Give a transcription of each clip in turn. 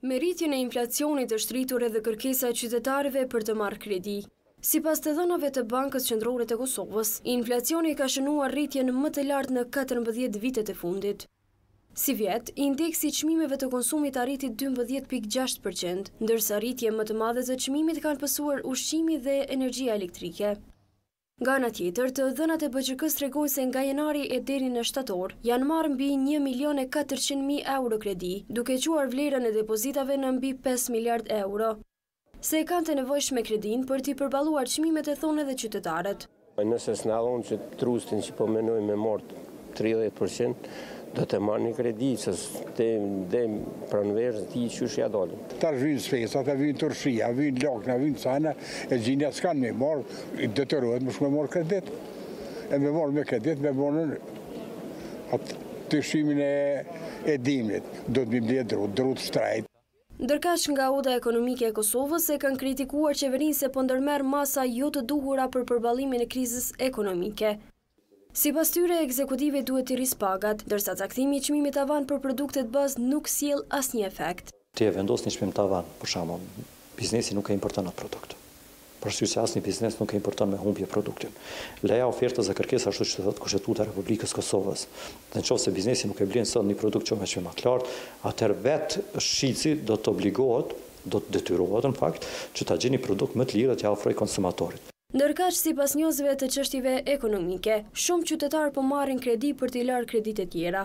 Me rritjen e inflacionit është rritur edhe kërkesa e qytetarëve për të marrë kredi. Sipas të dhënave të Bankës Qendrore të Kosovës, inflacioni ka shënuar rritjen më të lartë në katërmbëdhjetë vitet e fundit. Sivjet, indeksi i çmimeve të konsumit arriti dymbëdhjetë pikë gjashtë për qind, ndërsa rritje më të madhe të çmimit kanë pësuar ushqimi dhe energjia elektrike. Nga ana tjetër, të dhënat e BQK-së tregojnë se nga janari e deri në shtator, janë marrë mbi një milion e katërqind mijë euro kredi, duke çuar vlerën e depozitave në mbi pesë miliardë euro. Se e kanë të nevojshme kredinë për t'i përballuar çmimet e thonë edhe qytetarët. Nëse s'na dhonë qat trustin që po menojmë me marrë tridhjetë për qind do të marrim kredi se deri n'pranverë s'di qysh ja dalim. Tash vyjnë speca, tash vyjnë turshia, vyjnë lakna, vyjnë t'tana, e gjinja s'kanë me i marr, detyrohet me shku me marr kredit. E me marr me kredit me bo në atë turshinë e dimnit, duhet me i ble drutë, drutë shtrejtë. Ndërkaq, nga Oda Ekonomike e Kosovës e kanë kritikuar qeverinë se po ndërmerr masa jo të duhura për përballimin e krizës ekonomike. Sipas tyre, ekzekutivi duhet t'i rrisë pagat, ndërsa caktimi i çmimit tavan për produktet bazë nuk sjell asnjë efekt. Ti e vendos një çmim tavan, për shembull, biznesi nuk e importon atë produkt. Për arsye se asnjë biznes nuk e importon me humbje produktin. Leja ofertës dhe kërkesës ashtu siç thotë Kushtetuta e Republikës së Kosovës. Dhe në qoftë se biznesi nuk e blen dot një produkt që o me çmim më të lartë, atëherë vetë shitësi do të obligohet, do të detyrohet në fakt, që ta gjejë një produkt më të lirë dhe t'ia ofrojë konsumatorit. Ndërkaq, sipas njohësve të çështjeve ekonomike, shumë qytetarë po marrin kredi për t'i larë kreditë e tjera.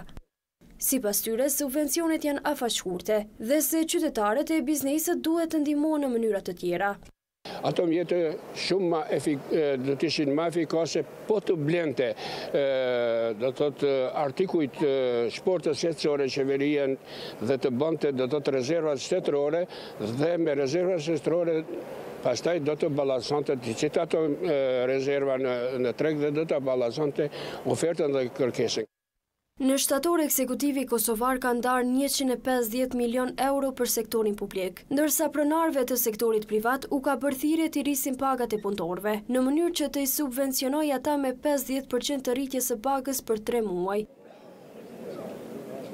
Sipas tyre, subvencionet janë afatshkurte dhe se qytetarët e bizneset duhet të ndihmohen në mënyra të tjera. Ato mjete shumë ma do të ishin ma efikase po të blente, do të thotë, artikujt e shportës jetësore qeveria dhe të bënte, do të thotë, rezervat shtetërore, dhe me rezervat shtetërore pastaj do të balansonte të gjitha ato rezerva në treg dhe do ta balansonte ofertën dhe kërkesën. Në shtator ekzekutivi kosovar ka ndarë njëqind e pesëdhjetë milionë euro për sektorin publik, ndërsa pronarëve të sektorit privat u ka bërë thirrje t'i rrisin pagat e punëtorëve, në mënyrë që t'i subvencionojë ata me pesëdhjetë për qind të rritjes së pagës për tre muaj.